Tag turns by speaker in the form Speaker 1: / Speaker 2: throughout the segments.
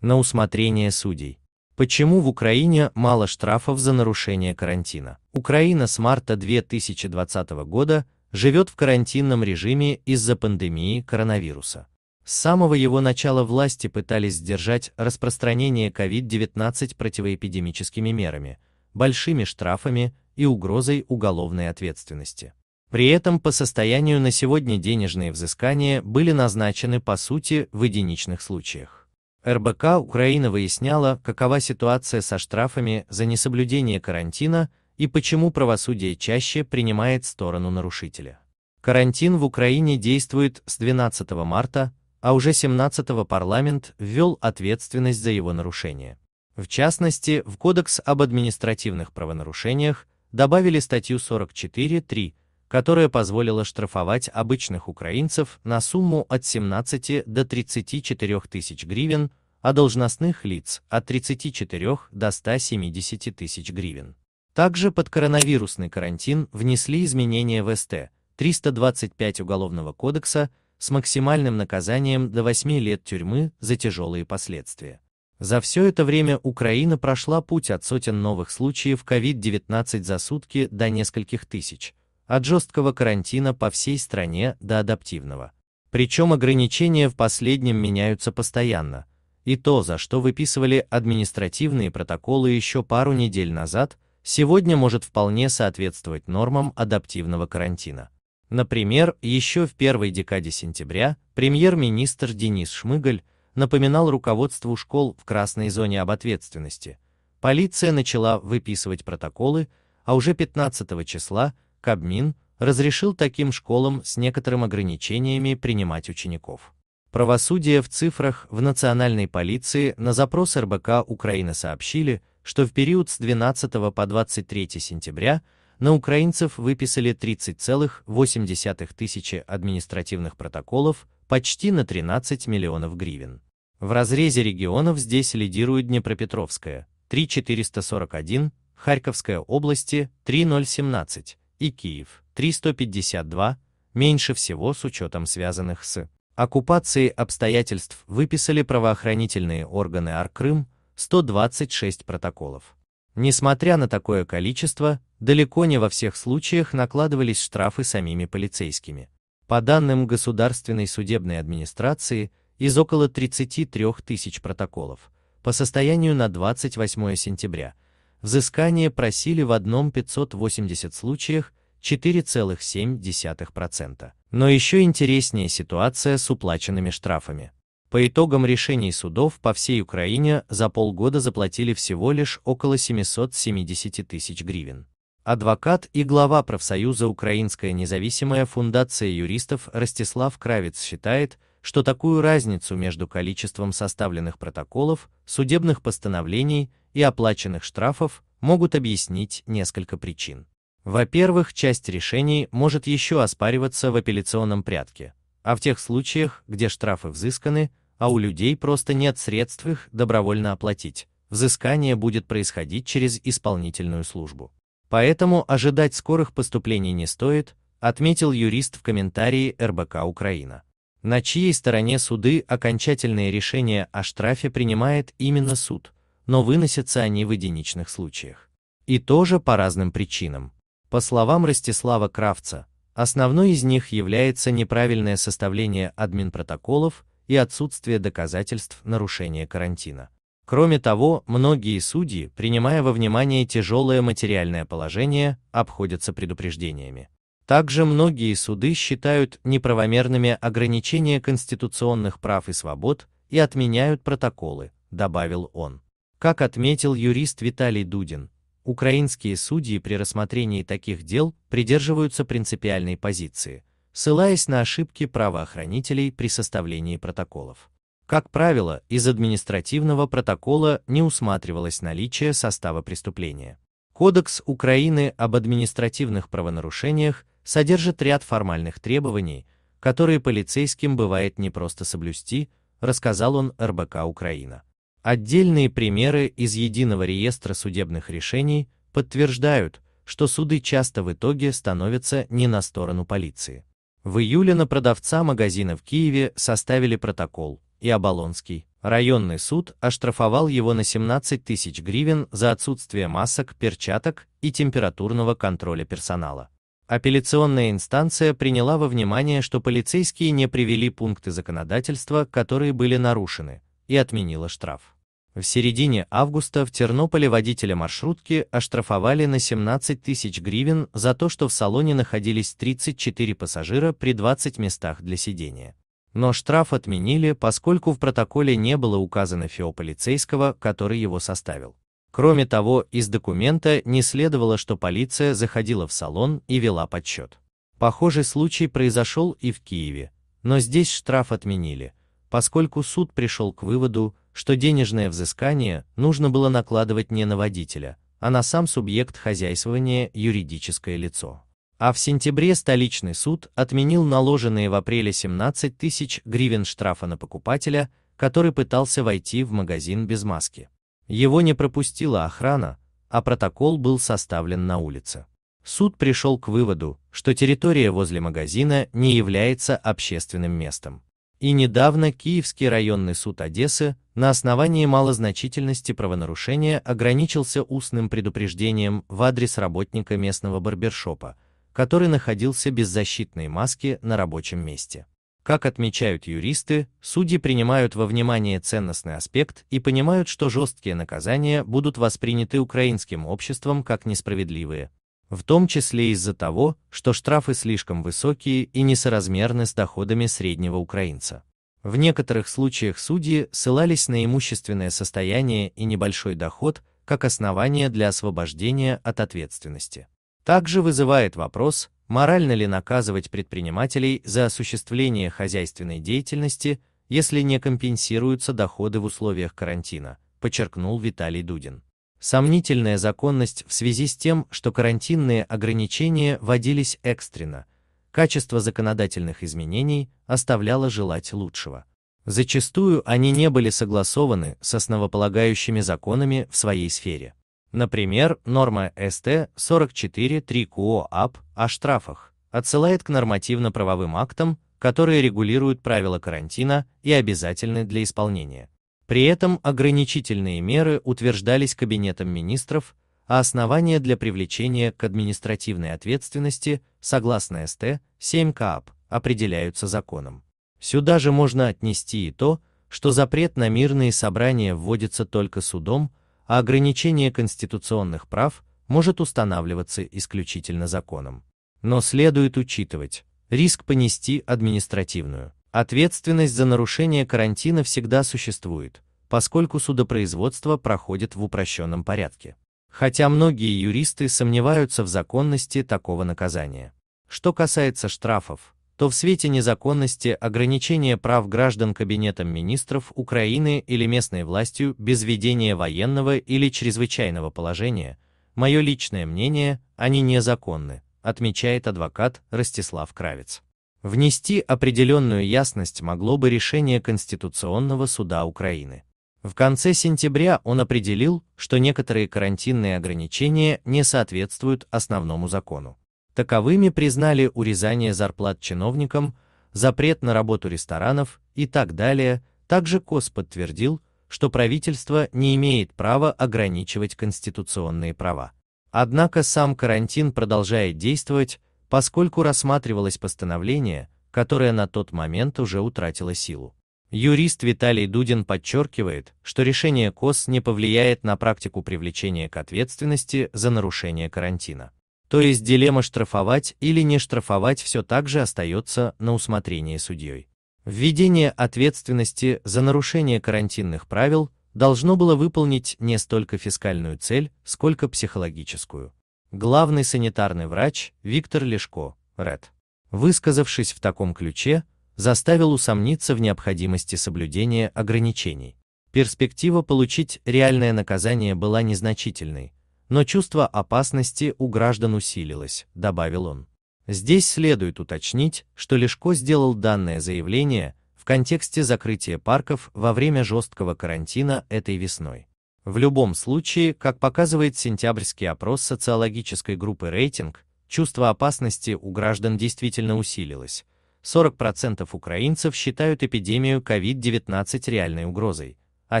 Speaker 1: на усмотрение судей. Почему в Украине мало штрафов за нарушение карантина? Украина с марта 2020 года живет в карантинном режиме из-за пандемии коронавируса. С самого его начала власти пытались сдержать распространение COVID-19 противоэпидемическими мерами, большими штрафами и угрозой уголовной ответственности. При этом по состоянию на сегодня денежные взыскания были назначены по сути в единичных случаях. РБК Украина выясняла, какова ситуация со штрафами за несоблюдение карантина и почему правосудие чаще принимает сторону нарушителя. Карантин в Украине действует с 12 марта, а уже 17 парламент ввел ответственность за его нарушение. В частности, в Кодекс об административных правонарушениях добавили статью 44.3, которая позволила штрафовать обычных украинцев на сумму от 17 до 34 тысяч гривен, а должностных лиц от 34 до 170 тысяч гривен. Также под коронавирусный карантин внесли изменения в СТ 325 Уголовного кодекса с максимальным наказанием до 8 лет тюрьмы за тяжелые последствия. За все это время Украина прошла путь от сотен новых случаев COVID-19 за сутки до нескольких тысяч, от жесткого карантина по всей стране до адаптивного. Причем ограничения в последнем меняются постоянно, и то, за что выписывали административные протоколы еще пару недель назад, сегодня может вполне соответствовать нормам адаптивного карантина. Например, еще в первой декаде сентября премьер-министр Денис Шмыгаль напоминал руководству школ в красной зоне об ответственности. Полиция начала выписывать протоколы, а уже 15 числа Кабмин разрешил таким школам с некоторым ограничениями принимать учеников. Правосудие в цифрах в национальной полиции на запрос РБК Украины сообщили, что в период с 12 по 23 сентября на украинцев выписали 30,8 тысячи административных протоколов, почти на 13 миллионов гривен. В разрезе регионов здесь лидирует Днепропетровская 3,441, Харьковская области 3,017 и Киев 3,152, меньше всего с учетом связанных с оккупацией обстоятельств выписали правоохранительные органы Аркрым 126 протоколов. Несмотря на такое количество, далеко не во всех случаях накладывались штрафы самими полицейскими. По данным Государственной судебной администрации, из около 33 тысяч протоколов, по состоянию на 28 сентября, взыскание просили в одном 580 случаях 4,7%. Но еще интереснее ситуация с уплаченными штрафами. По итогам решений судов по всей Украине за полгода заплатили всего лишь около 770 тысяч гривен. Адвокат и глава профсоюза Украинская независимая фундация юристов Ростислав Кравец считает, что такую разницу между количеством составленных протоколов, судебных постановлений и оплаченных штрафов могут объяснить несколько причин. Во-первых, часть решений может еще оспариваться в апелляционном порядке, а в тех случаях, где штрафы взысканы, а у людей просто нет средств их добровольно оплатить, взыскание будет происходить через исполнительную службу. Поэтому ожидать скорых поступлений не стоит, отметил юрист в комментарии РБК Украина. На чьей стороне суды окончательные решения о штрафе принимает именно суд, но выносятся они в единичных случаях. И тоже по разным причинам. По словам Ростислава Кравца, основной из них является неправильное составление админпротоколов и отсутствие доказательств нарушения карантина. Кроме того, многие судьи, принимая во внимание тяжелое материальное положение, обходятся предупреждениями. Также многие суды считают неправомерными ограничения конституционных прав и свобод и отменяют протоколы, добавил он. Как отметил юрист Виталий Дудин, украинские судьи при рассмотрении таких дел придерживаются принципиальной позиции, ссылаясь на ошибки правоохранителей при составлении протоколов. Как правило, из административного протокола не усматривалось наличие состава преступления. Кодекс Украины об административных правонарушениях содержит ряд формальных требований, которые полицейским бывает непросто соблюсти, рассказал он РБК Украина. Отдельные примеры из единого реестра судебных решений подтверждают, что суды часто в итоге становятся не на сторону полиции. В июле на продавца магазина в Киеве составили протокол, и Оболонский, Районный суд оштрафовал его на 17 тысяч гривен за отсутствие масок, перчаток и температурного контроля персонала. Апелляционная инстанция приняла во внимание, что полицейские не привели пункты законодательства, которые были нарушены, и отменила штраф. В середине августа в Тернополе водителя маршрутки оштрафовали на 17 тысяч гривен за то, что в салоне находились 34 пассажира при 20 местах для сидения. Но штраф отменили, поскольку в протоколе не было указано ФИО полицейского, который его составил. Кроме того, из документа не следовало, что полиция заходила в салон и вела подсчет. Похожий случай произошел и в Киеве, но здесь штраф отменили, поскольку суд пришел к выводу, что денежное взыскание нужно было накладывать не на водителя, а на сам субъект хозяйствования юридическое лицо. А в сентябре столичный суд отменил наложенные в апреле 17 тысяч гривен штрафа на покупателя, который пытался войти в магазин без маски. Его не пропустила охрана, а протокол был составлен на улице. Суд пришел к выводу, что территория возле магазина не является общественным местом. И недавно Киевский районный суд Одессы на основании малозначительности правонарушения ограничился устным предупреждением в адрес работника местного барбершопа, который находился без защитной маски на рабочем месте. Как отмечают юристы, судьи принимают во внимание ценностный аспект и понимают, что жесткие наказания будут восприняты украинским обществом как несправедливые, в том числе из-за того, что штрафы слишком высокие и несоразмерны с доходами среднего украинца. В некоторых случаях судьи ссылались на имущественное состояние и небольшой доход как основание для освобождения от ответственности. Также вызывает вопрос, Морально ли наказывать предпринимателей за осуществление хозяйственной деятельности, если не компенсируются доходы в условиях карантина, подчеркнул Виталий Дудин. Сомнительная законность в связи с тем, что карантинные ограничения вводились экстренно, качество законодательных изменений оставляло желать лучшего. Зачастую они не были согласованы с основополагающими законами в своей сфере. Например, норма СТ 44.3 КОАП о штрафах отсылает к нормативно-правовым актам, которые регулируют правила карантина и обязательны для исполнения. При этом ограничительные меры утверждались Кабинетом министров, а основания для привлечения к административной ответственности, согласно СТ 7 КАП, определяются законом. Сюда же можно отнести и то, что запрет на мирные собрания вводится только судом, а ограничение конституционных прав может устанавливаться исключительно законом. Но следует учитывать риск понести административную ответственность за нарушение карантина всегда существует, поскольку судопроизводство проходит в упрощенном порядке. Хотя многие юристы сомневаются в законности такого наказания. Что касается штрафов, то в свете незаконности ограничения прав граждан Кабинетом министров Украины или местной властью без введения военного или чрезвычайного положения, мое личное мнение, они незаконны, отмечает адвокат Ростислав Кравец. Внести определенную ясность могло бы решение Конституционного суда Украины. В конце сентября он определил, что некоторые карантинные ограничения не соответствуют основному закону. Таковыми признали урезание зарплат чиновникам, запрет на работу ресторанов и так далее. Также КОС подтвердил, что правительство не имеет права ограничивать конституционные права. Однако сам карантин продолжает действовать, поскольку рассматривалось постановление, которое на тот момент уже утратило силу. Юрист Виталий Дудин подчеркивает, что решение КОС не повлияет на практику привлечения к ответственности за нарушение карантина. То есть дилемма штрафовать или не штрафовать все так же остается на усмотрение судьей. Введение ответственности за нарушение карантинных правил должно было выполнить не столько фискальную цель, сколько психологическую. Главный санитарный врач Виктор Лешко, РЭД, высказавшись в таком ключе, заставил усомниться в необходимости соблюдения ограничений. Перспектива получить реальное наказание была незначительной, но чувство опасности у граждан усилилось, добавил он. Здесь следует уточнить, что Лешко сделал данное заявление в контексте закрытия парков во время жесткого карантина этой весной. В любом случае, как показывает сентябрьский опрос социологической группы «Рейтинг», чувство опасности у граждан действительно усилилось, 40% украинцев считают эпидемию COVID-19 реальной угрозой, а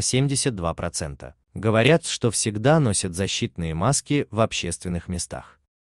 Speaker 1: 72% говорят, что всегда носят защитные маски в общественных местах.